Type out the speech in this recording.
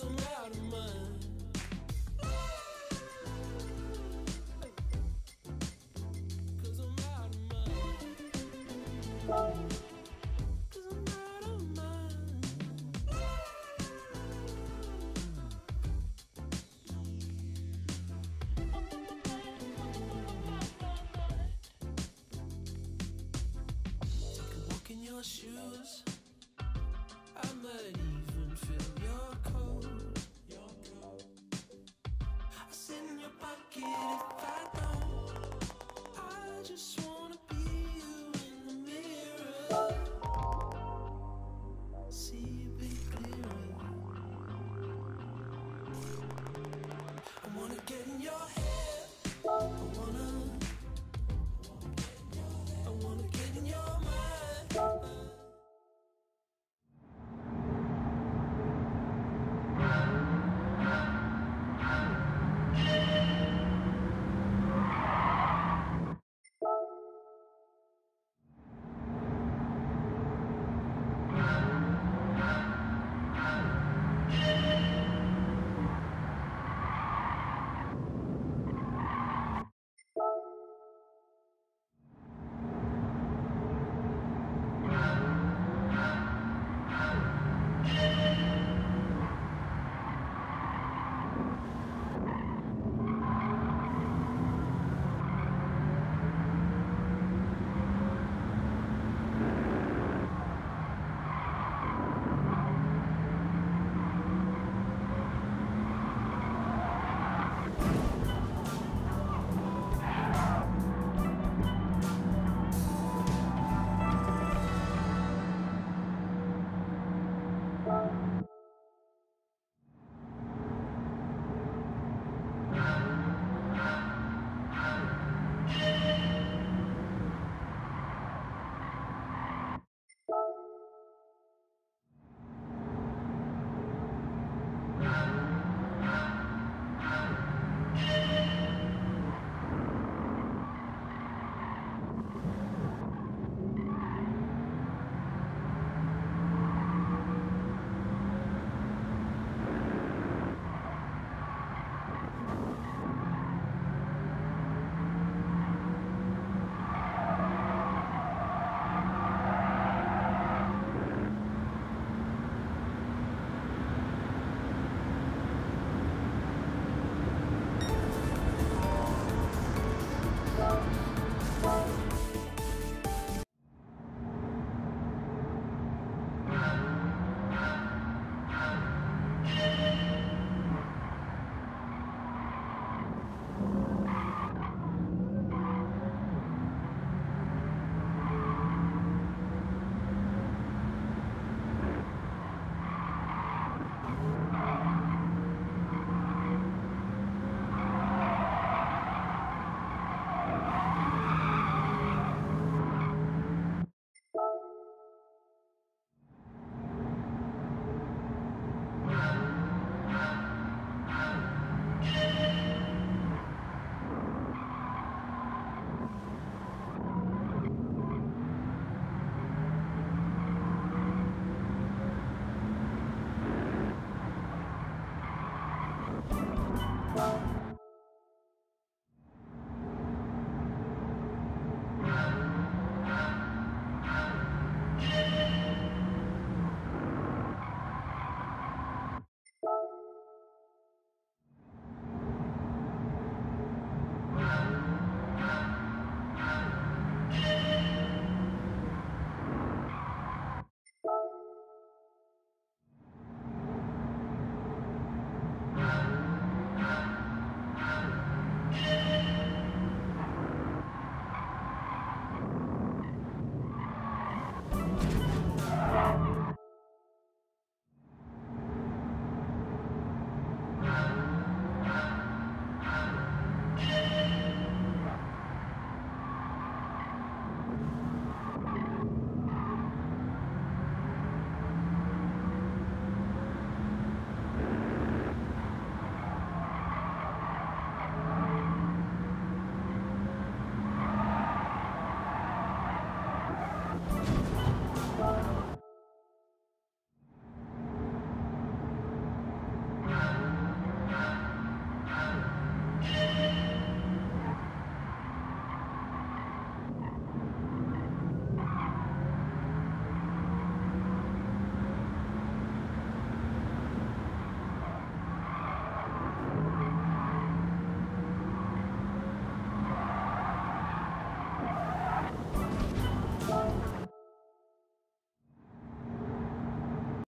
I'm out of mine. Bye.